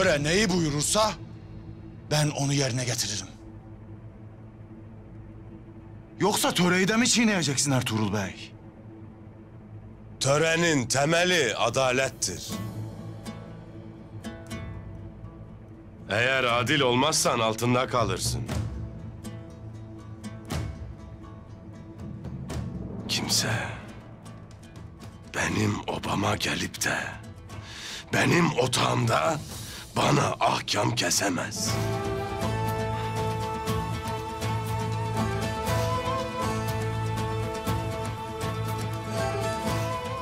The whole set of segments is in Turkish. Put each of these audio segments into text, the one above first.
Töre neyi buyurursa ben onu yerine getiririm. Yoksa töreyi de mi çiğneyeceksin Ertuğrul Bey? Törenin temeli adalettir. Eğer adil olmazsan altında kalırsın. Kimse benim obama gelip de benim otağımda bana ahkam kesemez.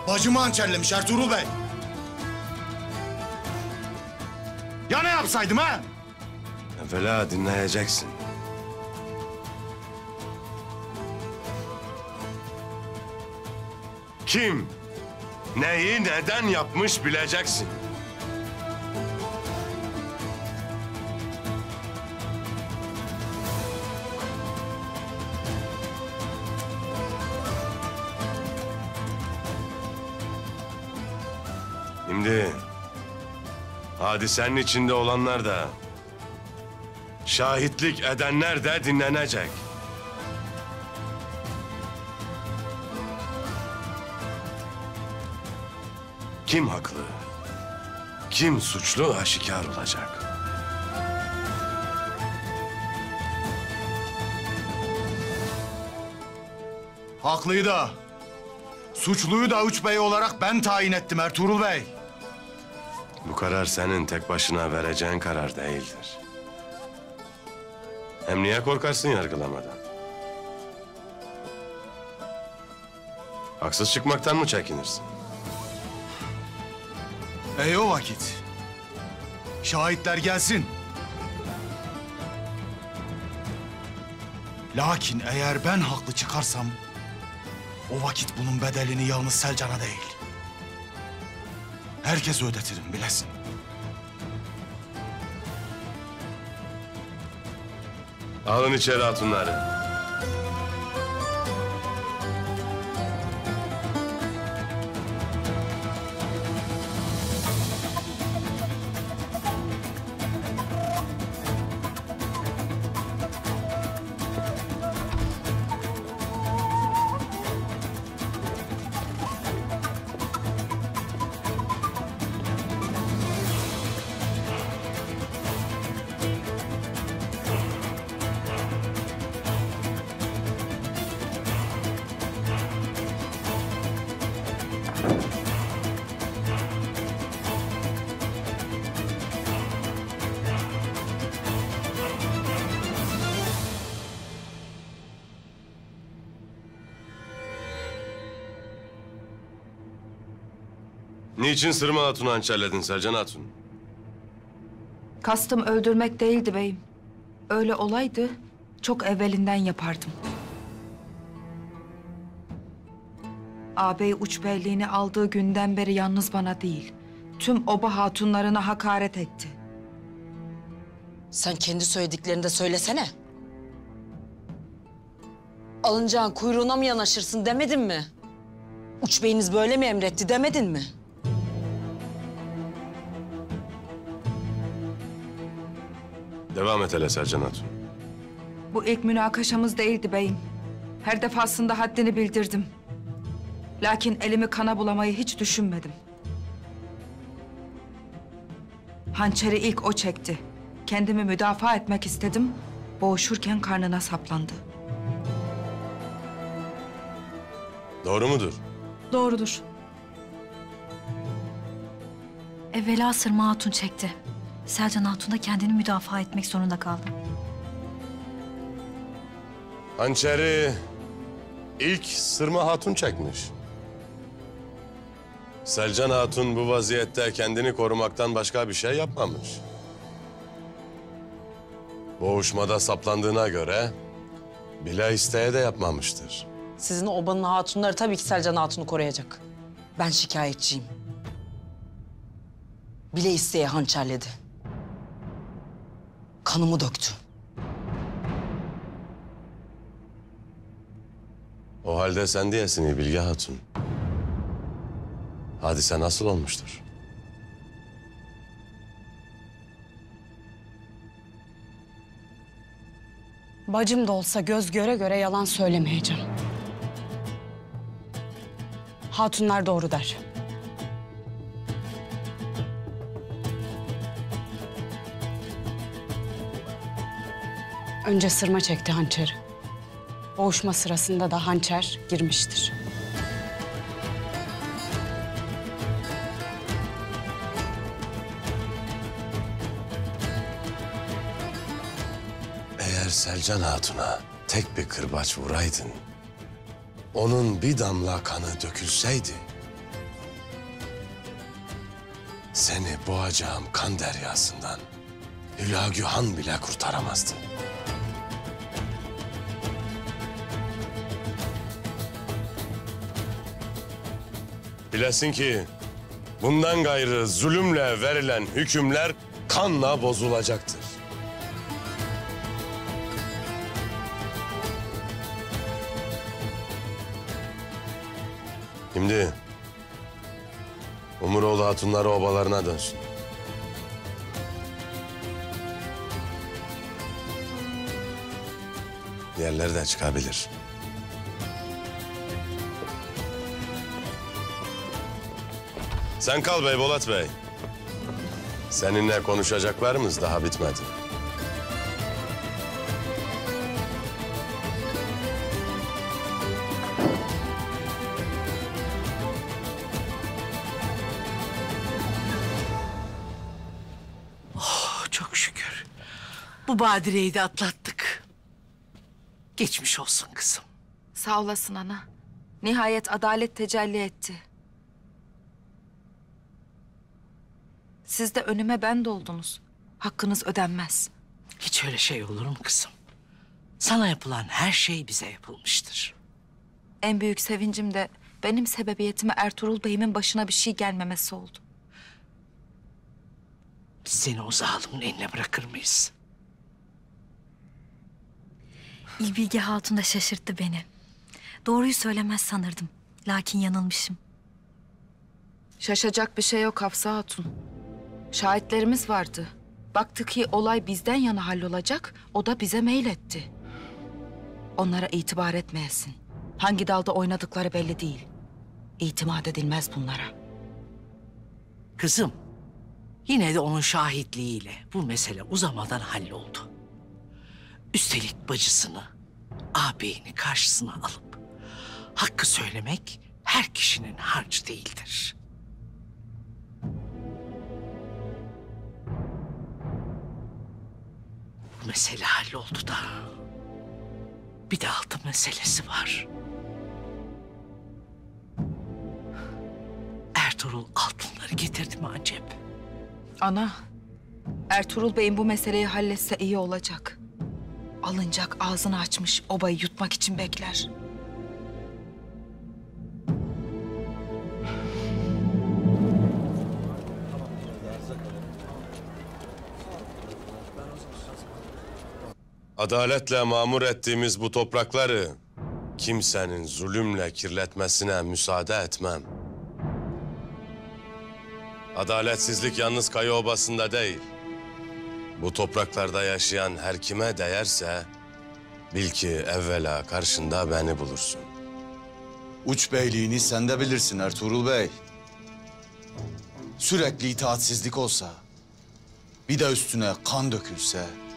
Bacımı hançerlemiş Ertuğrul Bey. Ya ne yapsaydım ha? Evvela dinleyeceksin. Kim, neyi neden yapmış bileceksin. Hadisenin içinde olanlar da şahitlik edenler de dinlenecek. Kim haklı? Kim suçlu aşikar olacak. Haklıyı da. Suçluyu da Üç Bey olarak ben tayin ettim Ertuğrul Bey. Bu karar senin tek başına vereceğin karar değildir. Hem niye korkarsın yargılamadan? Haksız çıkmaktan mı çekinirsin? Ey o vakit. Şahitler gelsin. Lakin eğer ben haklı çıkarsam... ...o vakit bunun bedelini yalnız Selcan'a değil... ...herkese ödetirim bilesin. Alın içeri hatunları. Niçin Sırma Hatun'u hançerledin Sercan Hatun? Kastım öldürmek değildi beyim. Öyle olaydı çok evvelinden yapardım. Ağabey uç beyliğini aldığı günden beri yalnız bana değil, tüm oba hatunlarına hakaret etti. Sen kendi söylediklerini de söylesene. Alınacağın kuyruğuna mı yanaşırsın demedin mi? Uç beyiniz böyle mi emretti demedin mi? Devam et hele Sercan Hatun. Bu ilk münakaşamız değildi beyim. Her defasında haddini bildirdim. Lakin elimi kana bulamayı hiç düşünmedim. Hançeri ilk o çekti. Kendimi müdafaa etmek istedim. Boğuşurken karnına saplandı. Doğru mudur? Doğrudur. Evvela Sırma Hatun çekti. Selcan Hatun da kendini müdafaa etmek zorunda kaldı. Hançeri ilk Sırma Hatun çekmiş. Selcan Hatun bu vaziyette kendini korumaktan başka bir şey yapmamış. Boğuşmada saplandığına göre bile isteye de yapmamıştır. Sizin obanın hatunları tabii ki Selcan Hatun'u koruyacak. Ben şikayetçiyim. Bile isteye hançerledi. Kanımı döktü. O halde sen diyesin Bilge Hatun. Hadise nasıl olmuştur? Bacım da olsa göz göre göre yalan söylemeyeceğim. Hatunlar doğru der. Önce sırma çekti hançeri. Boğuşma sırasında da hançer girmiştir. Eğer Selcan Hatun'a tek bir kırbaç vuraydın, onun bir damla kanı dökülseydi, seni boğacağım kan deryasından Hülagü Han bile kurtaramazdı. Bilesin ki bundan gayrı zulümle verilen hükümler kanla bozulacaktır. Şimdi Umuroğlu hatunları obalarına dönsün. Diğerleri de çıkabilir. Sen kal Bey Bolat Bey. Seninle konuşacaklarımız daha bitmedi. Çok şükür. Bu badireyi de atlattık. Geçmiş olsun kızım. Sağ olasın ana. Nihayet adalet tecelli etti. Siz de önüme ben doldunuz. Hakkınız ödenmez. Hiç öyle şey olur mu kızım? Sana yapılan her şey bize yapılmıştır. En büyük sevincim de benim sebebiyetime Ertuğrul Bey'imin başına bir şey gelmemesi oldu. Biz seni o zalimin eline bırakır mıyız? İlbilge Hatun da şaşırttı beni. Doğruyu söylemez sanırdım. Lakin yanılmışım. Şaşacak bir şey yok Hafsa Hatun. Şahitlerimiz vardı. Baktı ki olay bizden yana hallolacak, o da bize meyletti. Onlara itibar etmeyesin. Hangi dalda oynadıkları belli değil. İtimat edilmez bunlara. Kızım, yine de onun şahitliğiyle bu mesele uzamadan halloldu. Üstelik bacısını, ağabeyini karşısına alıp hakkı söylemek her kişinin harcı değildir. Mesele halloldu da bir de altı meselesi var. Ertuğrul altınları getirdi mi acep? Ana, Ertuğrul Bey'in bu meseleyi halletse iyi olacak. Alınacak ağzını açmış obayı yutmak için bekler. Adaletle mamur ettiğimiz bu toprakları kimsenin zulümle kirletmesine müsaade etmem. Adaletsizlik yalnız Kaya Obası'nda değil. Bu topraklarda yaşayan her kime değerse bil ki evvela karşında beni bulursun. Uç beyliğini sen de bilirsin Ertuğrul Bey. Sürekli itaatsizlik olsa, bir de üstüne kan dökülse...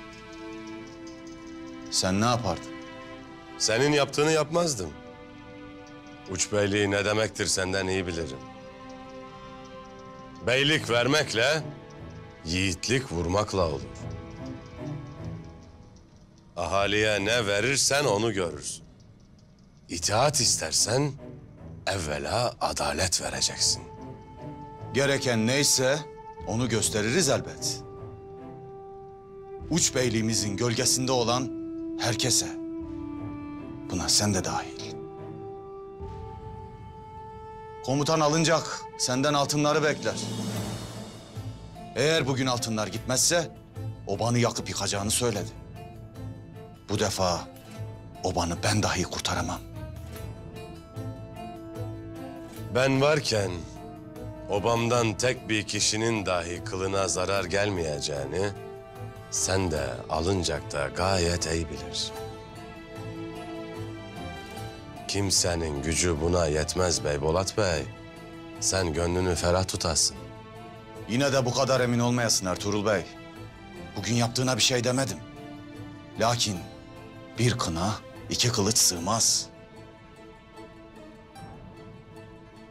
Sen ne yapardın? Senin yaptığını yapmazdım. Uç beyliği ne demektir senden iyi bilirim. Beylik vermekle, yiğitlik vurmakla olur. Ahaliye ne verirsen onu görürsün. İtaat istersen evvela adalet vereceksin. Gereken neyse onu gösteririz elbet. Uç beyliğimizin gölgesinde olan herkese. Buna sen de dahil. Komutan alınacak. Senden altınları bekler. Eğer bugün altınlar gitmezse obanı yakıp yıkacağını söyledi. Bu defa obanı ben dahi kurtaramam. Ben varken obamdan tek bir kişinin dahi kılına zarar gelmeyeceğini sen de alıncakta gayet iyi bilir. Kimsenin gücü buna yetmez Bey Bolat Bey. Sen gönlünü ferah tutasın. Yine de bu kadar emin olmayasın Ertuğrul Bey. Bugün yaptığına bir şey demedim. Lakin bir kına iki kılıç sığmaz.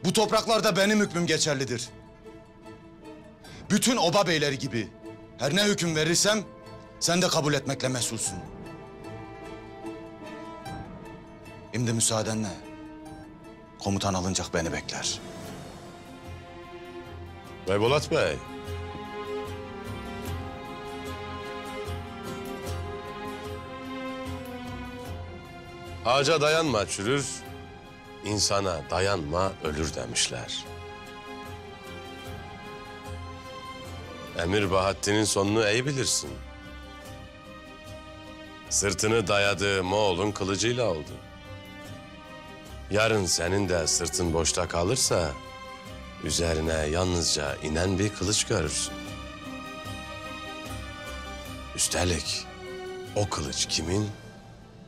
Bu topraklarda benim hükmüm geçerlidir. Bütün oba beyleri gibi her ne hüküm verirsem sen de kabul etmekle mesulsün. Şimdi müsaadenle komutan alınacak beni bekler. Bey Bolat Bey. Ağaca dayanma çürür, insana dayanma ölür demişler. Emir Bahattin'in sonunu iyi bilirsin. Sırtını dayadığı Moğol'un kılıcıyla oldu. Yarın senin de sırtın boşta kalırsa... ...üzerine yalnızca inen bir kılıç görürsün. Üstelik o kılıç kimin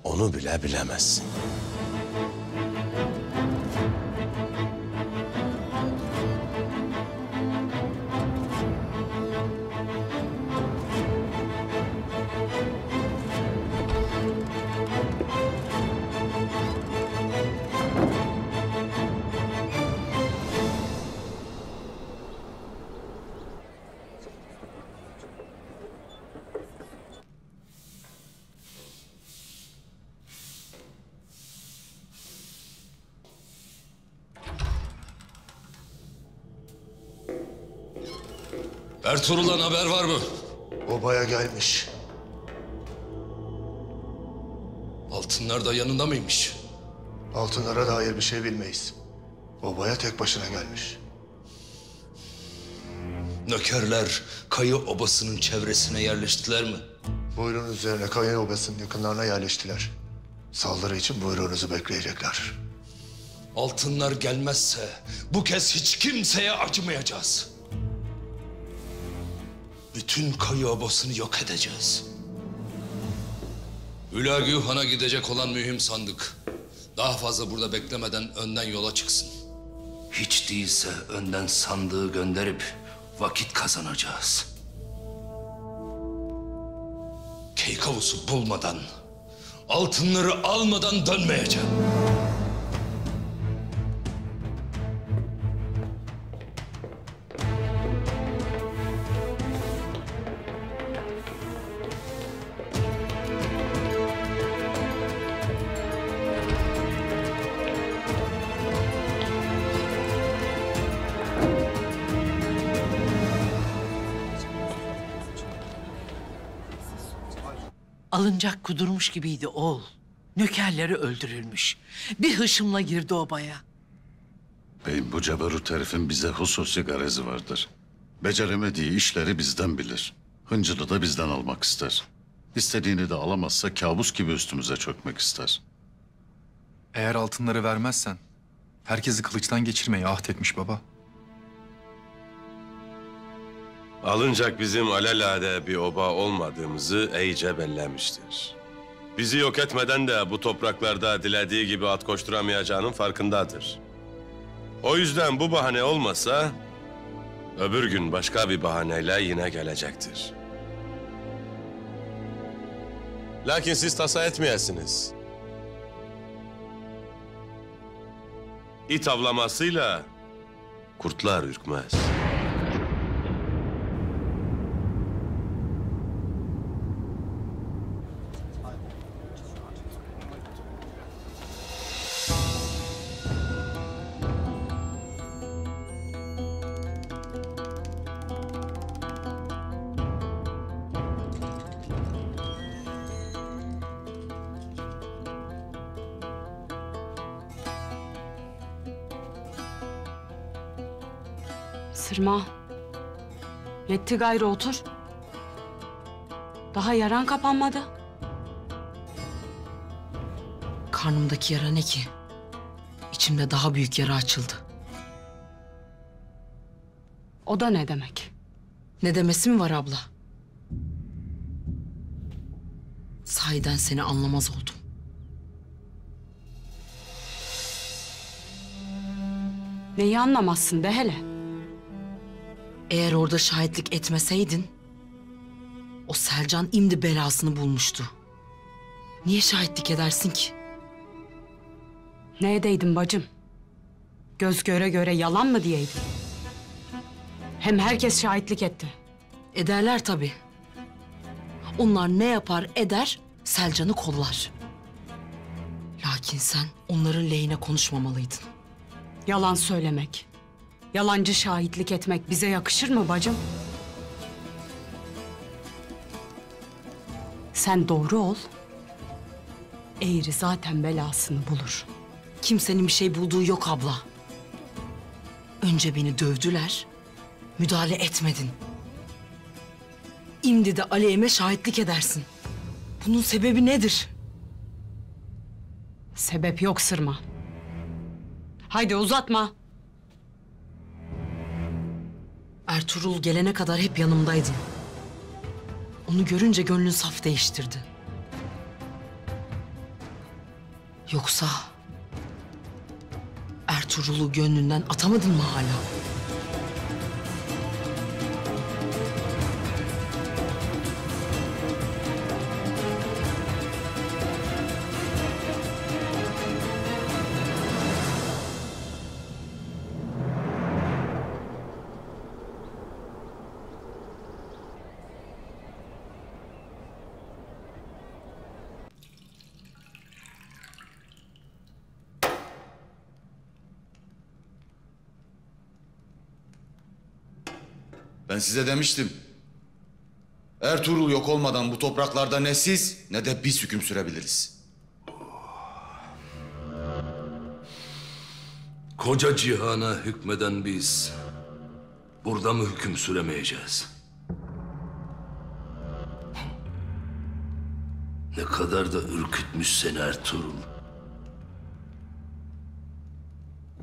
onu bile bilemezsin. Ertuğrul'dan haber var mı? Obaya gelmiş. Altınlar da yanında mıymış? Altınlara dair bir şey bilmeyiz. Obaya tek başına gelmiş. Nökerler Kayı Obası'nın çevresine yerleştiler mi? Buyruğun üzerine Kaya Obası'nın yakınlarına yerleştiler. Saldırı için buyruğunuzu bekleyecekler. Altınlar gelmezse bu kez hiç kimseye acımayacağız. Bütün Kayı Obası'nı yok edeceğiz. Ülagü Han'a gidecek olan mühim sandık. Daha fazla burada beklemeden önden yola çıksın. Hiç değilse önden sandığı gönderip vakit kazanacağız. Keykavus'u bulmadan, altınları almadan dönmeyeceğim. Alınacak kudurmuş gibiydi oğul. Nökerleri öldürülmüş. Bir hışımla girdi obaya. Beyim bu ceberut herifin bize hususi garezi vardır. Beceremediği işleri bizden bilir. Hıncını da bizden almak ister. İstediğini de alamazsa kabus gibi üstümüze çökmek ister. Eğer altınları vermezsen herkesi kılıçtan geçirmeyi ahd etmiş baba. Alıncak bizim alelade bir oba olmadığımızı iyice bellemiştir. Bizi yok etmeden de bu topraklarda dilediği gibi at koşturamayacağının farkındadır. O yüzden bu bahane olmasa öbür gün başka bir bahaneyle yine gelecektir. Lakin siz tasa etmeyesiniz. İt avlamasıyla kurtlar ürkmez. Yetti gayrı otur. Daha yaran kapanmadı. Karnımdaki yara ne ki? İçimde daha büyük yara açıldı. O da ne demek? Ne demesi mi var abla? Sahiden seni anlamaz oldum. Neyi anlamazsın de hele. Eğer orada şahitlik etmeseydin... ...o Selcan imdi belasını bulmuştu. Niye şahitlik edersin ki? Ne edeydin bacım? Göz göre göre yalan mı diyeydin? Hem herkes şahitlik etti. Ederler tabii. Onlar ne yapar eder, Selcan'ı kollar. Lakin sen onların lehine konuşmamalıydın. Yalan söylemek, yalancı şahitlik etmek bize yakışır mı bacım? Sen doğru ol. Eğri zaten belasını bulur. Kimsenin bir şey bulduğu yok abla. Önce beni dövdüler, müdahale etmedin. İmdi de aleyhime şahitlik edersin. Bunun sebebi nedir? Sebep yok sırma. Haydi uzatma. Ertuğrul gelene kadar hep yanımdaydın. Onu görünce gönlün saf değiştirdi. Yoksa Ertuğrul'u gönlünden atamadın mı hala? Size demiştim. Ertuğrul yok olmadan bu topraklarda ne siz ne de biz hüküm sürebiliriz. Koca cihana hükmeden biz burada mı hüküm süremeyeceğiz? Ne kadar da ürkütmüş seni Ertuğrul.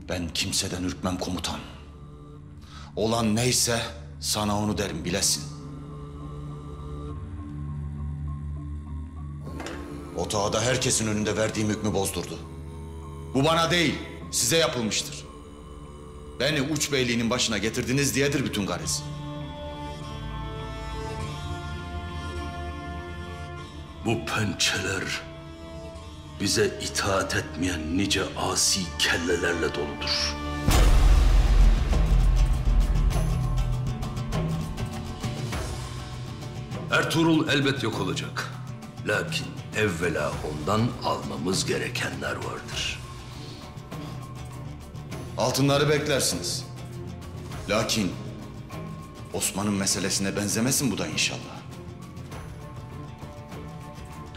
Ben kimseden ürkmem komutan. Olan neyse sana onu derim bilesin. Otağda herkesin önünde verdiğim hükmü bozdurdu. Bu bana değil, size yapılmıştır. Beni uç beyliğinin başına getirdiniz diyedir bütün garez. Bu pençeler bize itaat etmeyen nice asi kellelerle doludur. Ertuğrul elbet yok olacak. Lakin evvela ondan almamız gerekenler vardır. Altınları beklersiniz. Lakin Osman'ın meselesine benzemesin bu da inşallah.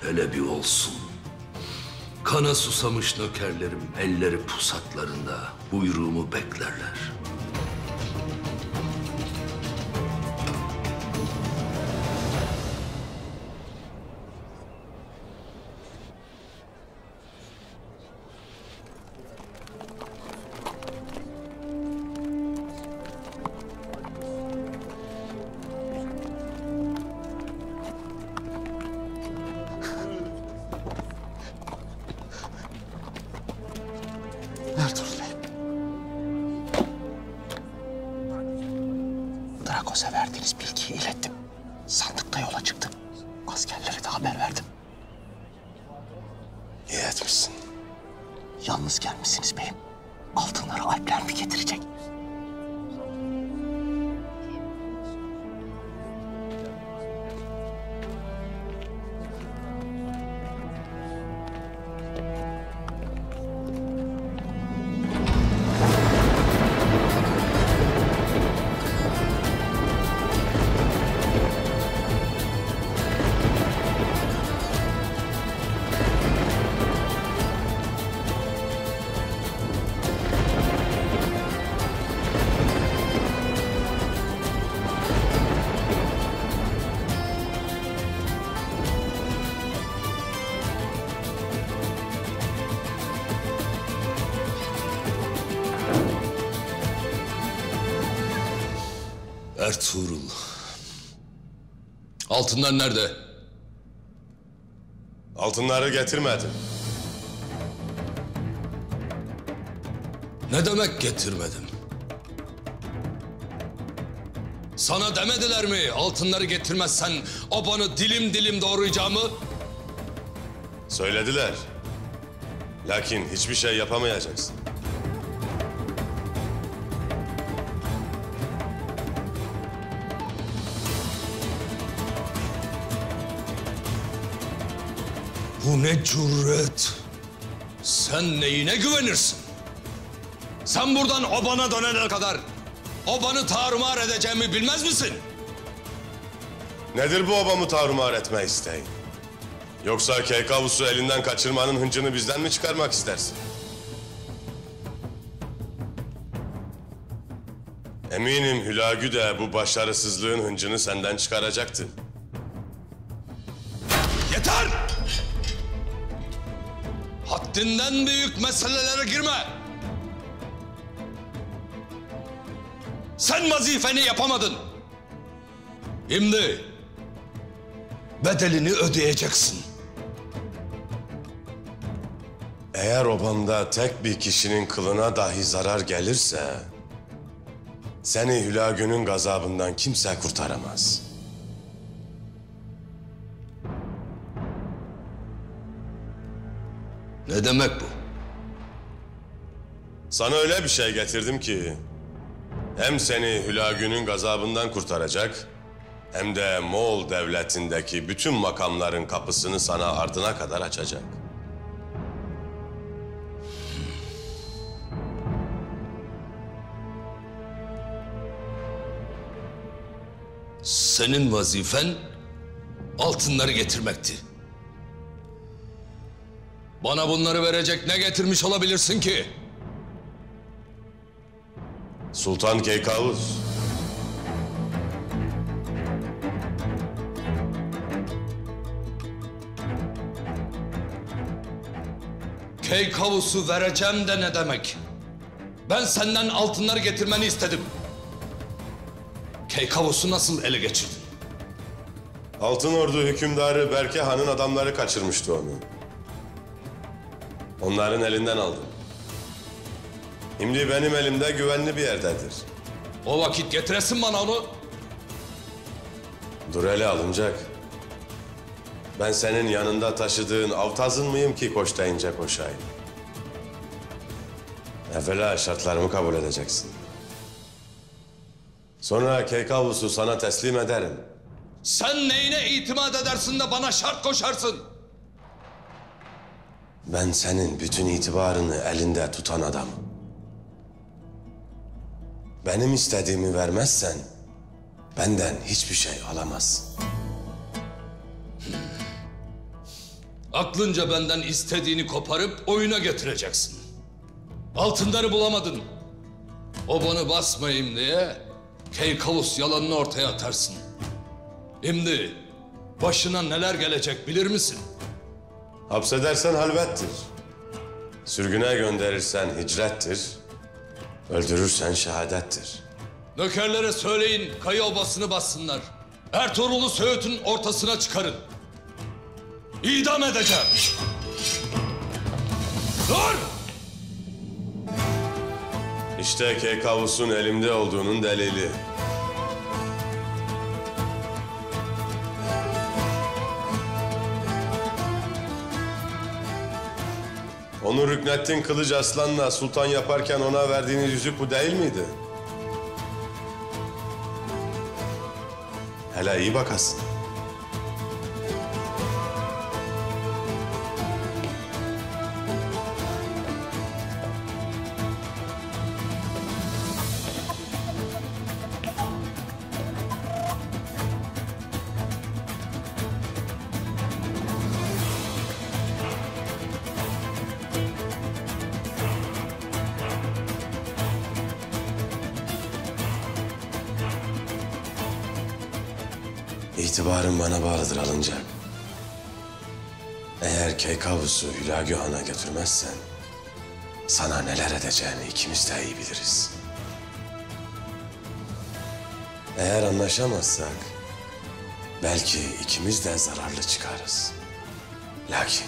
Hele bir olsun. Kana susamış nökerlerim elleri pusatlarında buyruğumu beklerler. Verdiğiniz bilgiyi ilettim. Sandıkta yola çıktı. Askerlere de haber verdim. İyi etmişsin. Yalnız gelmişsiniz beyim. Altınları Alpler mi getirecek? Altınlar nerede? Altınları getirmedim. Ne demek getirmedim? Sana demediler mi altınları getirmezsen obanı dilim dilim doğrayacağımı? Söylediler. Lakin hiçbir şey yapamayacaksın. Bu ne cüret? Sen neyine güvenirsin? Sen buradan obana dönene kadar obanı tarumar edeceğimi bilmez misin? Nedir bu obamı tarumar etme isteğin? Yoksa Keykavusu elinden kaçırmanın hıncını bizden mi çıkarmak istersin? Eminim Hülagü de bu başarısızlığın hıncını senden çıkaracaktı. Haddinden büyük meselelere girme. Sen vazifeni yapamadın. Şimdi bedelini ödeyeceksin. Eğer obamda tek bir kişinin kılına dahi zarar gelirse... ...seni Hülagü'nün gazabından kimse kurtaramaz. Ne demek bu? Sana öyle bir şey getirdim ki... ...hem seni Hülagü'nün gazabından kurtaracak... ...hem de Moğol devletindeki bütün makamların kapısını sana ardına kadar açacak. Senin vazifen altınları getirmekti. Bana bunları verecek ne getirmiş olabilirsin ki? Sultan Keykavus. Keykavusu vereceğim de ne demek? Ben senden altınları getirmeni istedim. Keykavus'u nasıl ele geçirdin? Altın Ordu hükümdarı Berke Han'ın adamları kaçırmıştı onu. Onların elinden aldım. Şimdi benim elimde güvenli bir yerdedir. O vakit getiresin bana onu. Dur hele alınacak. Ben senin yanında taşıdığın avtazın mıyım ki koş deyince koşayım? Evvela şartlarımı kabul edeceksin. Sonra Keykavus'u sana teslim ederim. Sen neyine itimat edersin de bana şart koşarsın? Ben senin bütün itibarını elinde tutan adamım. Benim istediğimi vermezsen benden hiçbir şey alamazsın. Aklınca benden istediğini koparıp oyuna getireceksin. Altınları bulamadın. Obanı basmayayım diye Keykavus yalanını ortaya atarsın. Şimdi başına neler gelecek bilir misin? Hapsedersen halvettir. Sürgüne gönderirsen hicrettir. Öldürürsen şehadettir. Nökerlere söyleyin kayı obasını bassınlar. Ertuğrul'u Söğüt'ün ortasına çıkarın. İdam edeceğim. Dur! İşte Keykavus'un elimde olduğunun delili. Onu Rüknettin Kılıç Aslan'la sultan yaparken ona verdiğiniz yüzük bu değil miydi? Hele iyi bakasın. İtibarın bana bağlıdır alınacak. Eğer Keykavus'u Hülagü Han'a götürmezsen... ...sana neler edeceğini ikimiz de iyi biliriz. Eğer anlaşamazsak... ...belki ikimiz de zararlı çıkarız. Lakin...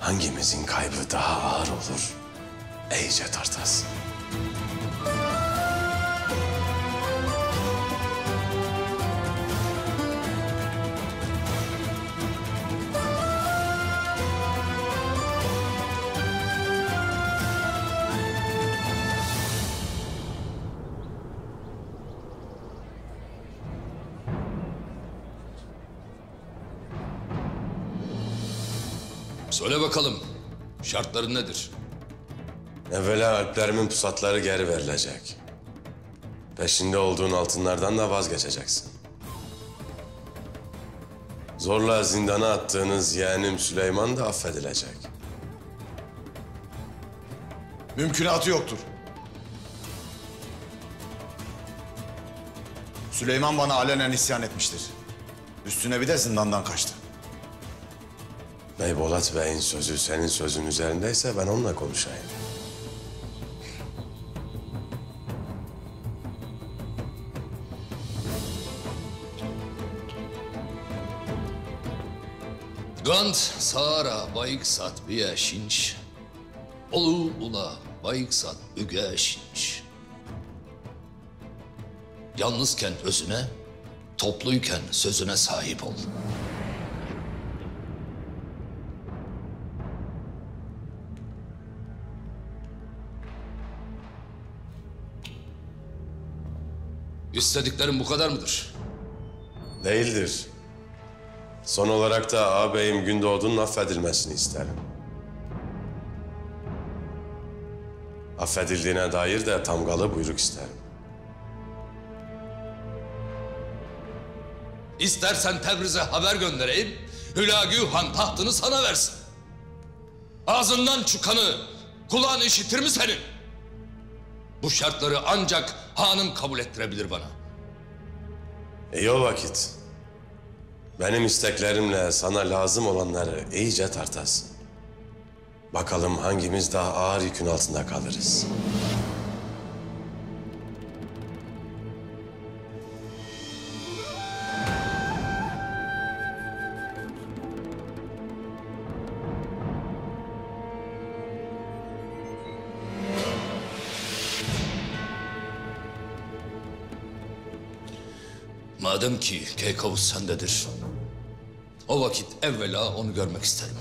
...hangimizin kaybı daha ağır olur... ...iyice tartasın. Şartların nedir? Evvela alplerimin pusatları geri verilecek. Peşinde olduğun altınlardan da vazgeçeceksin. Zorla zindana attığınız yeğenim Süleyman da affedilecek. Mümkünatı yoktur. Süleyman bana alenen isyan etmiştir. Üstüne bir de zindandan kaçtı. Bey Bolat Bey'in sözü senin sözün üzerindeyse ben onunla konuşayım. Gant Sara Bayıksat Biyeşinç. Olu ula Bayıksat Ügeşinç. Yalnızken özüne, topluyken sözüne sahip ol. İstediklerim bu kadar mıdır? Değildir. Son olarak da ağabeyim Gündoğdu'nun affedilmesini isterim. Affedildiğine dair de tamgalı buyruk isterim. İstersen Tebriz'e haber göndereyim, Hülagü Han tahtını sana versin. Ağzından çıkanı kulağın işitir mi senin? Bu şartları ancak hanım kabul ettirebilir bana. İyi o vakit. Benim isteklerimle sana lazım olanları iyice tartasın. Bakalım hangimiz daha ağır yükün altında kalırız. Madem ki Keykavus sendedir, o vakit evvela onu görmek isterim.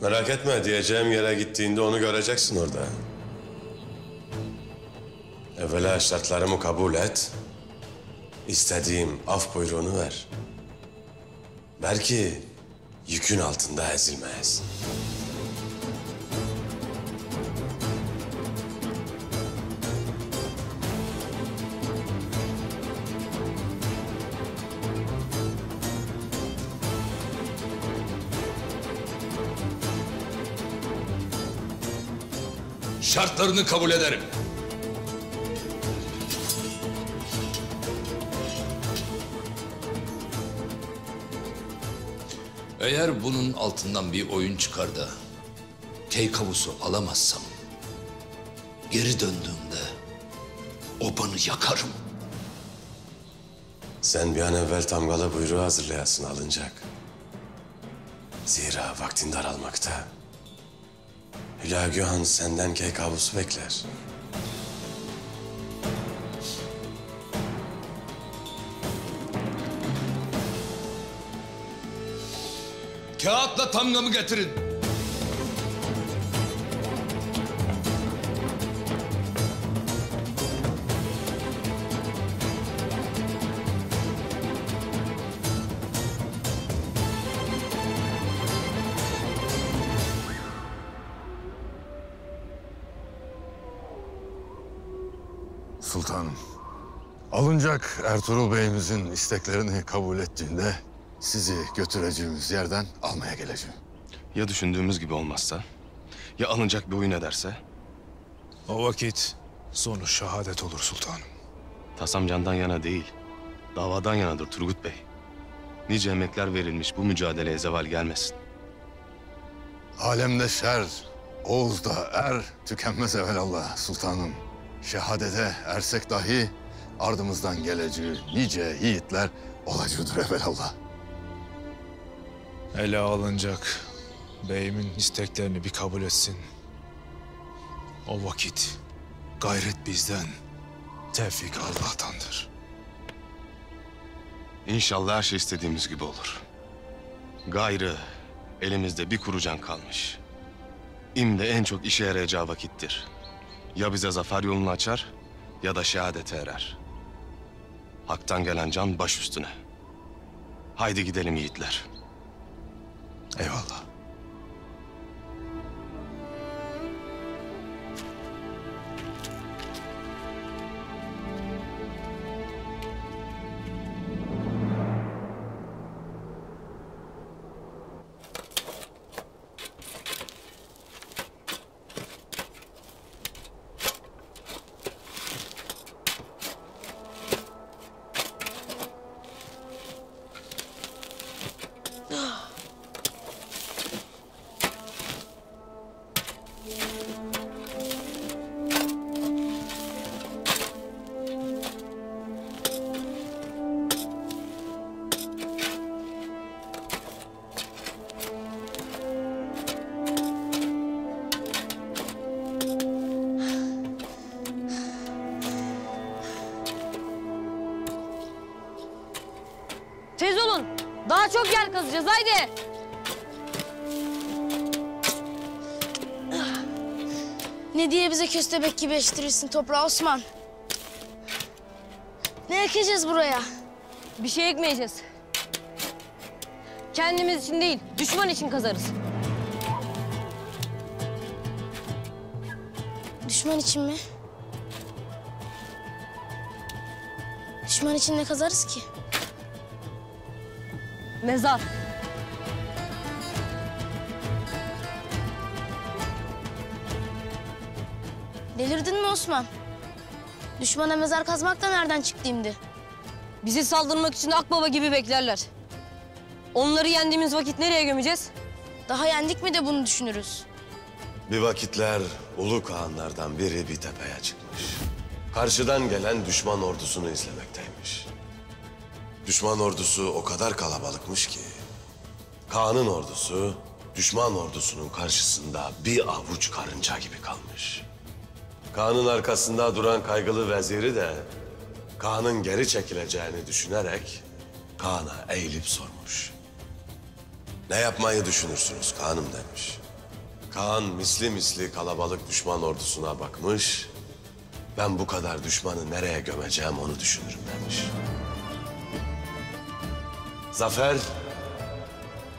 Merak etme diyeceğim yere gittiğinde onu göreceksin orada. Evvela şartlarımı kabul et. İstediğim af buyruğunu ver. Belki yükün altında ezilmeyiz. Şartlarını kabul ederim. Eğer bunun altından bir oyun çıkar da Keykavusu alamazsam geri döndüğümde obanı yakarım. Sen bir an evvel tamgalı buyruğu hazırlayasın alınacak. Zira vaktin daralmakta. Hülagü Han senden keykavusu bekler. Kağıtla tamgamı getirin. Alınacak Ertuğrul Bey'imizin isteklerini kabul ettiğinde sizi götüreceğimiz yerden almaya geleceğim. Ya düşündüğümüz gibi olmazsa? Ya alınacak bir oyun ederse? O vakit sonu şehadet olur sultanım. Tasam candan yana değil, davadan yanadır Turgut Bey. Nice emekler verilmiş bu mücadeleye zeval gelmesin. Alemde şer, Oğuz'da er tükenmez evelallah sultanım. Şehadete ersek dahi ardımızdan geleceği nice yiğitler olacıdır evelallah. Ele alınacak beyimin isteklerini bir kabul etsin. O vakit gayret bizden, tevfik Allah'tandır. İnşallah her şey istediğimiz gibi olur. Gayrı elimizde bir kuru can kalmış. İmde en çok işe yarayacağı vakittir. Ya bize zafer yolunu açar ya da şehadete erer. Hak'tan gelen can baş üstüne. Haydi gidelim yiğitler. Eyvallah. Köstebek gibi eştirirsin toprağı Osman? Ne ekeceğiz buraya? Bir şey ekmeyeceğiz. Kendimiz için değil, düşman için kazarız. Düşman için mi? Düşman için ne kazarız ki? Mezar. Delirdin mi Osman? Düşmana mezar kazmak da nereden çıktı şimdi? Bizi saldırmak için Akbaba gibi beklerler. Onları yendiğimiz vakit nereye gömeceğiz? Daha yendik mi de bunu düşünürüz. Bir vakitler ulu kağanlardan biri bir tepeye çıkmış. Karşıdan gelen düşman ordusunu izlemekteymiş. Düşman ordusu o kadar kalabalıkmış ki... ...Kaan'ın ordusu düşman ordusunun karşısında bir avuç karınca gibi kalmış. Kaan'ın arkasında duran kaygılı veziri de... ...Kaan'ın geri çekileceğini düşünerek... ...Kaan'a eğilip sormuş. Ne yapmayı düşünürsünüz Kaan'ım demiş. Kaan misli misli kalabalık düşman ordusuna bakmış. Ben bu kadar düşmanı nereye gömeceğim onu düşünürüm demiş. Zafer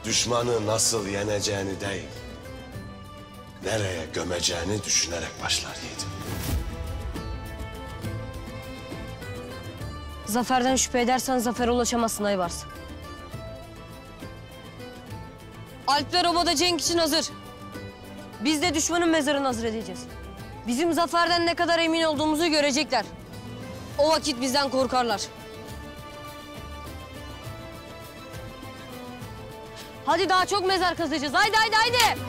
düşmanı nasıl yeneceğini değil, nereye gömeceğini düşünerek başlar yiğidim. Zaferden şüphe edersen zafere ulaşamazsın Aybars. Alpler obada cenk için hazır. Biz de düşmanın mezarını hazır edeceğiz. Bizim zaferden ne kadar emin olduğumuzu görecekler. O vakit bizden korkarlar. Hadi daha çok mezar kazacağız. Haydi haydi haydi.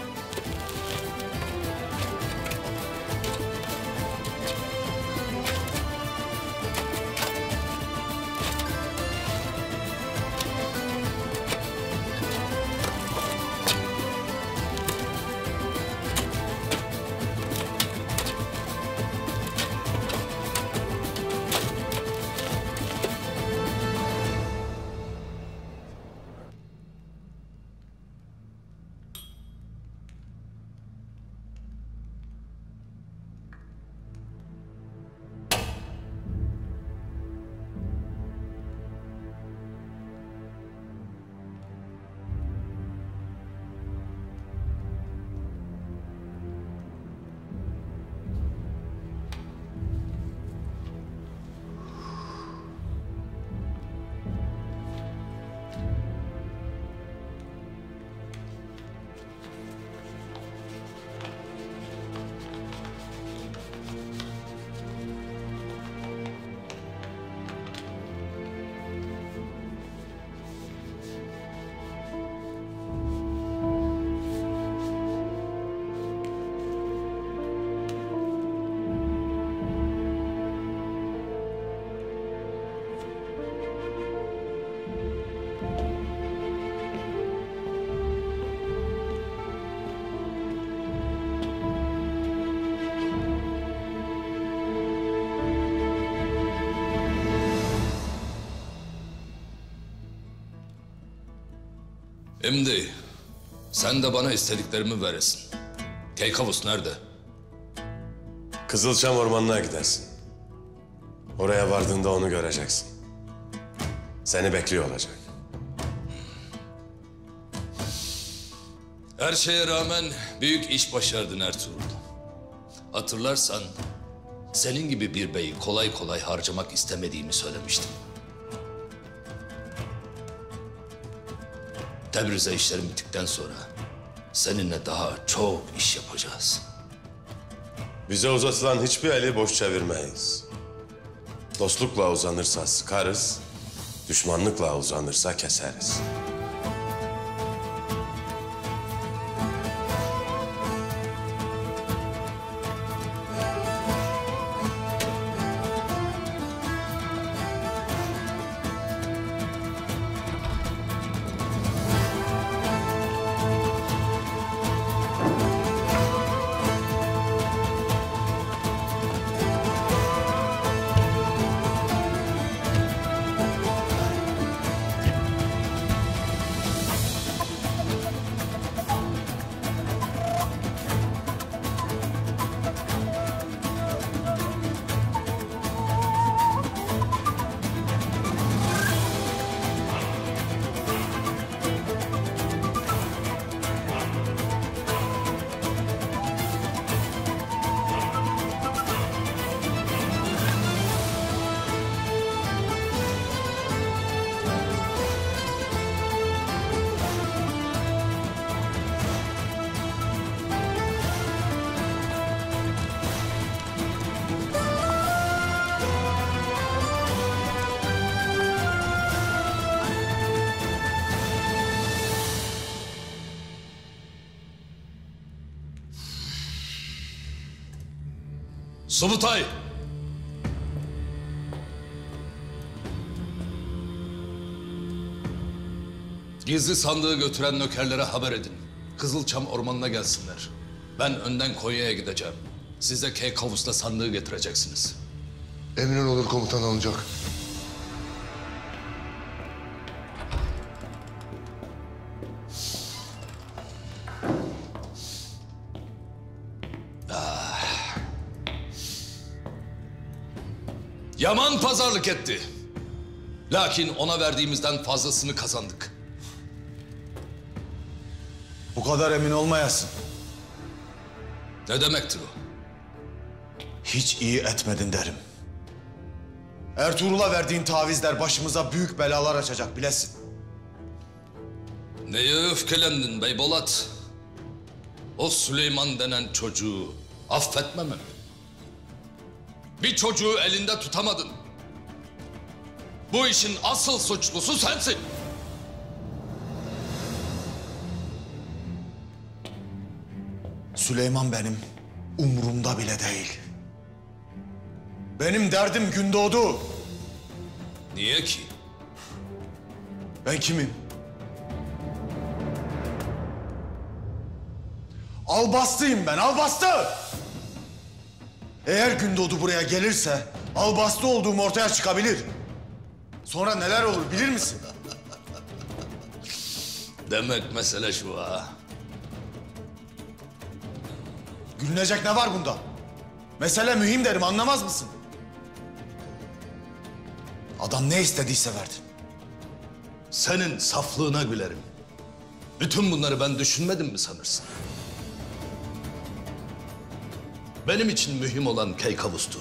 Şimdi sen de bana istediklerimi veresin. Keykavus nerede? Kızılçam ormanına gidersin. Oraya vardığında onu göreceksin. Seni bekliyor olacak. Her şeye rağmen büyük iş başardın Ertuğrul. Hatırlarsan senin gibi bir beyi kolay kolay harcamak istemediğimi söylemiştim. Tebriz'e işlerim bittikten sonra seninle daha çok iş yapacağız. Bize uzatılan hiçbir eli boş çevirmeyiz. Dostlukla uzanırsa sıkarız, düşmanlıkla uzanırsa keseriz. Subutay! Gizli sandığı götüren nökerlere haber edin. Kızılçam ormanına gelsinler. Ben önden Konya'ya gideceğim. Siz de Keykavus'la sandığı getireceksiniz. Emin olur komutan alınacak. Pazarlık etti. Lakin ona verdiğimizden fazlasını kazandık. Bu kadar emin olmayasın. Ne demektir o? Hiç iyi etmedin derim. Ertuğrul'a verdiğin tavizler başımıza büyük belalar açacak bilesin. Neye öfkelendin Bey Bolat? O Süleyman denen çocuğu affetmeme mi? Bir çocuğu elinde tutamadın. Bu işin asıl suçlusu sensin. Süleyman benim umurumda bile değil. Benim derdim Gündoğdu. Niye ki? Ben kimim? Albastıyım ben, albastı! Eğer Gündoğdu buraya gelirse albastı olduğum ortaya çıkabilir. Sonra neler olur bilir misin? Demek mesele şu ha. Gülünecek ne var bunda? Mesele mühim derim anlamaz mısın? Adam ne istediyse verdi. Senin saflığına gülerim. Bütün bunları ben düşünmedim mi sanırsın? Benim için mühim olan Keykavus'tu.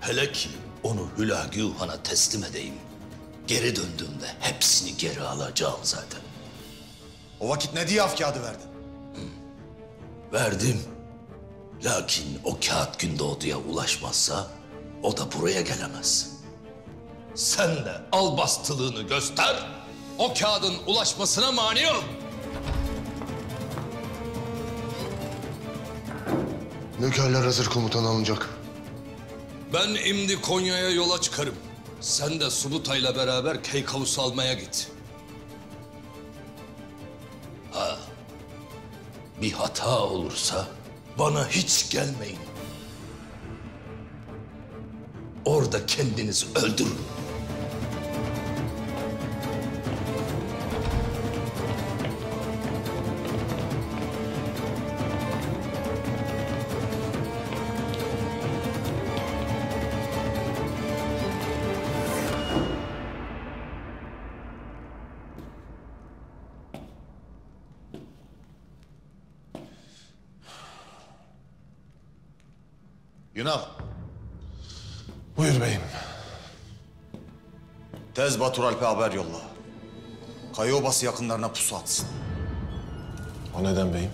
Hele ki onu Hülagü Han'a teslim edeyim. Geri döndüğümde hepsini geri alacağım zaten. O vakit ne diye af kağıdı verdin? Verdim. Lakin o kağıt Gündoğdu'ya ulaşmazsa o da buraya gelemez. Sen de al bastılığını göster, o kağıdın ulaşmasına mani ol. Nökerler hazır komutan alınacak. Ben imdi Konya'ya yola çıkarım. Sen de Subutay'la beraber Keykavus almaya git. Ha, bir hata olursa bana hiç gelmeyin. Orada kendinizi öldürün. Tez Batur Alp'e haber yolla. Kaya Obası yakınlarına pusu atsın. O neden beyim?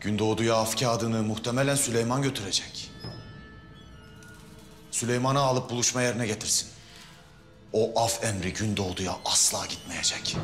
Gündoğdu'ya af kağıdını muhtemelen Süleyman götürecek. Süleyman'ı alıp buluşma yerine getirsin. O af emri Gündoğdu'ya asla gitmeyecek.